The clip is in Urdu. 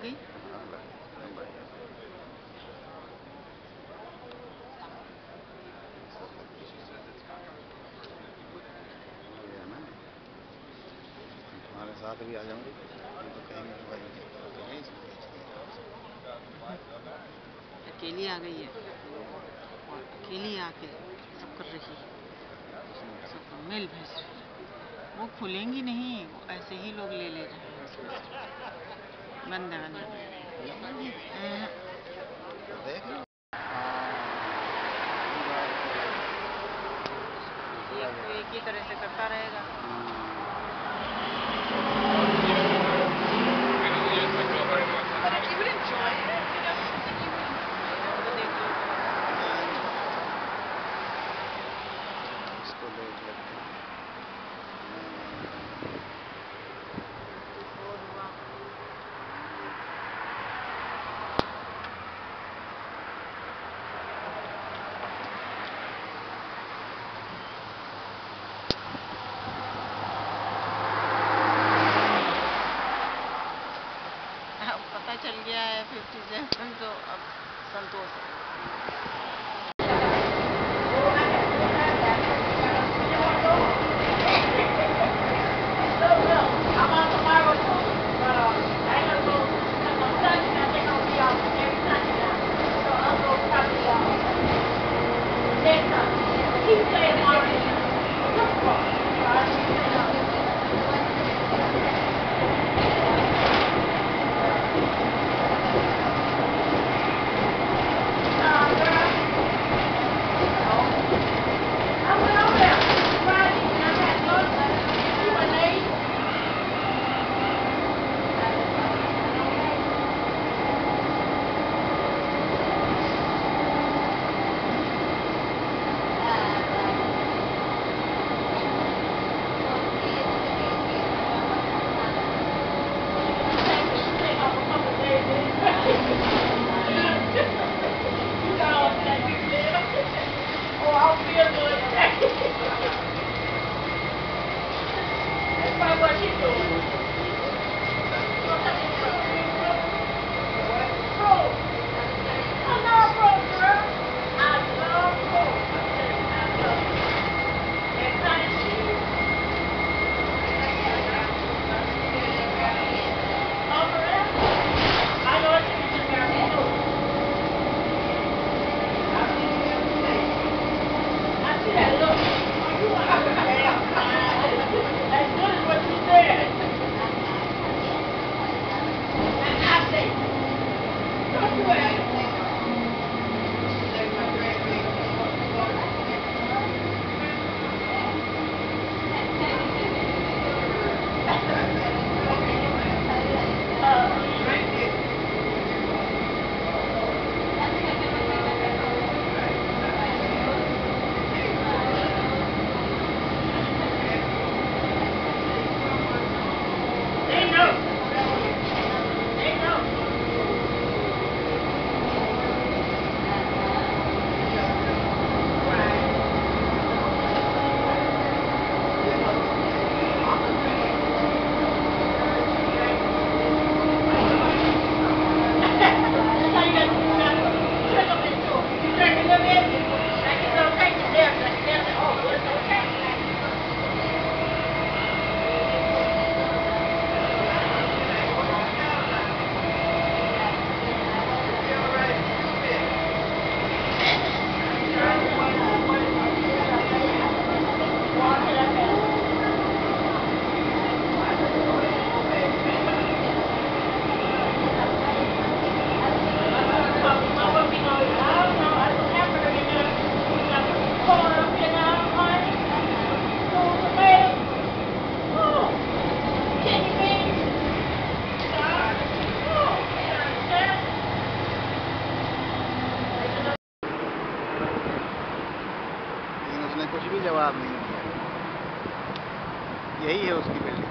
لگ گئی۔ ہمارے ساتھ بھی آ جاؤں گے۔ اکیلی آ گئی ہے۔ اکیلی آ کے سب کر رہی ہے۔ سب کو میل بھیج رہی ہے۔ وہ کھلیں گی نہیں ایسے ہی لوگ لے لے رہے ہیں۔ بند ہے بند یہ ایک ہی طرح سے کرتا رہے گا؟ پتہ چل گیا ہے ففٹی سیون تو اب سنتوش Thank you. جواب نہیں دیا یہی ہے اس کی بلڈنگ